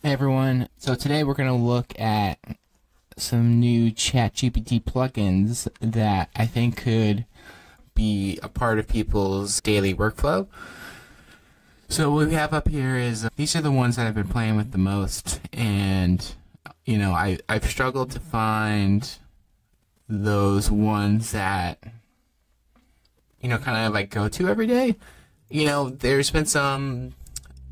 Hey everyone, so today we're going to look at some new ChatGPT plugins that I think could be a part of people's daily workflow. So what we have up here is these are the ones that I've been playing with the most and you know, I I've struggled to find those ones that you know kind of like go to every day. You know, there's been some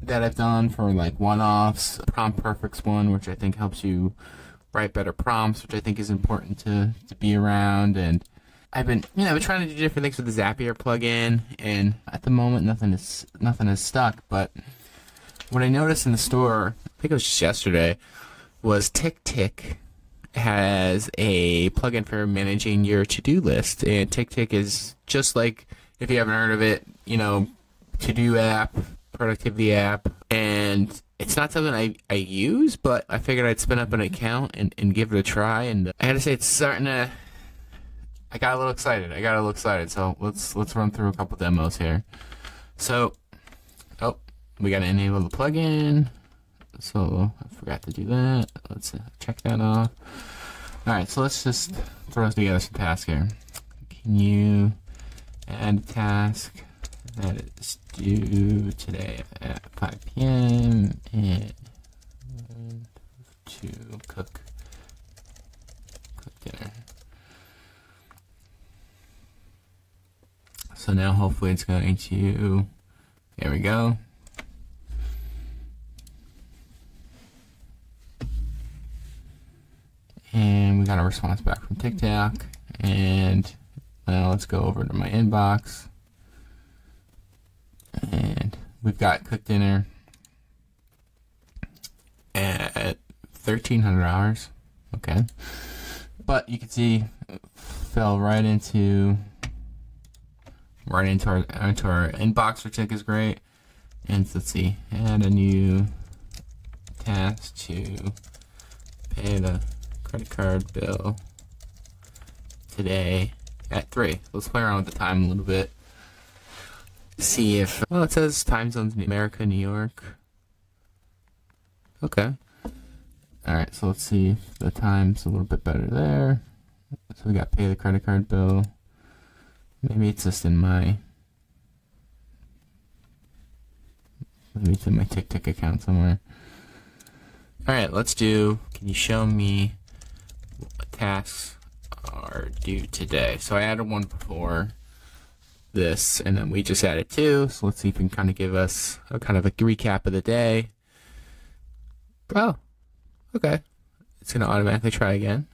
that I've done for like one-offs. Prompt Perfect's one, which I think helps you write better prompts, which I think is important to, to be around. And I've been, you know, been trying to do different things with the Zapier plugin, and at the moment nothing is nothing is stuck. But what I noticed in the store, I think it was just yesterday, was TickTick has a plugin for managing your to-do list, and TickTick is just like if you haven't heard of it, you know, to-do app productivity app, and it's not something I, I use, but I figured I'd spin up an account and, and give it a try. And I gotta say, it's starting to. I got a little excited. I got a little excited. So let's let's run through a couple demos here. So, oh, we gotta enable the plugin. So I forgot to do that. Let's uh, check that off. All right, so let's just throw together some tasks here. Can you add a task? That is due today at 5 p.m. and to cook cook dinner. So now hopefully it's going to there we go. And we got a response back from TickTick and now let's go over to my inbox. We've got cooked dinner at 1300 hours. Okay. But you can see fell right into right into our into our inbox, which I think is great. And let's see, add a new task to pay the credit card bill today at three. Let's play around with the time a little bit see if well it says time zones America, New York. Okay. Alright, so let's see the time's a little bit better there. So we got pay the credit card bill. Maybe it's just in my maybe it's in my TickTick account somewhere. Alright, let's do can you show me what tasks are due today? So I added one before this, and then we just added two. So let's see if you can kind of give us a kind of a recap of the day. Oh, okay. It's going to automatically try again.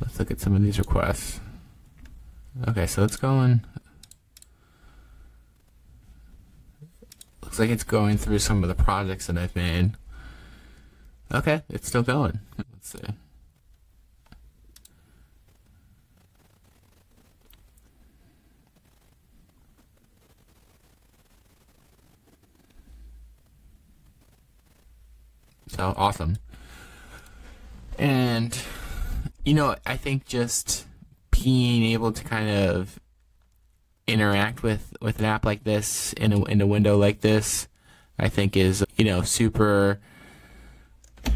Let's look at some of these requests. Okay, so it's going. Looks like it's going through some of the projects that I've made. Okay, it's still going. Let's see. So awesome. And you know, I think just being able to kind of interact with with an app like this in a in a window like this, I think is you know super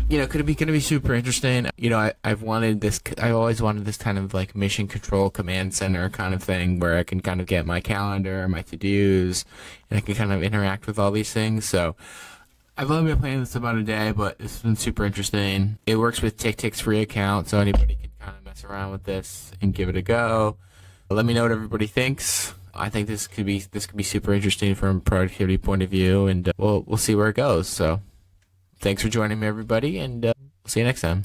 you know, could it be going to be super interesting? You know, I, I've wanted this, I always wanted this kind of like mission control command center kind of thing where I can kind of get my calendar, my to dos, and I can kind of interact with all these things. So I've only been playing this about a day, but it's been super interesting. It works with TickTick's free account, so anybody can kind of mess around with this and give it a go. Let me know what everybody thinks. I think this could be this could be super interesting from a productivity point of view, and uh, we'll we'll see where it goes. So thanks for joining me, everybody, and uh, see you next time.